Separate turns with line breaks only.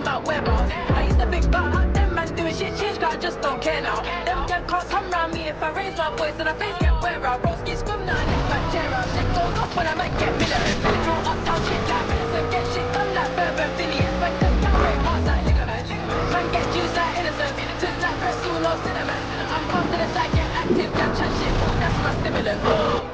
know whereabouts. I used to big but out them man doing shit change, but I just don't care now. Them them can't come round me if I raise my voice and I face get where I roll. Skis from nothing if I tear out. Shit goes off when I might get bitter. Metro uptown shit like medicine, get shit done like Bourbon Phineas. When them down break hearts like ligaments. Man get used like innocent. To like press, no cinnamon. I'm calm to the side, get active, that chat shit. That's my stimulant.